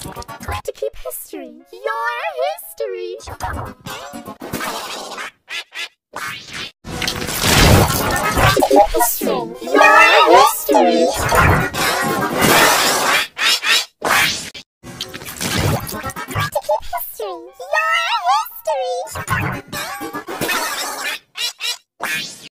To keep history. Your history. history. Your history. history. Your history.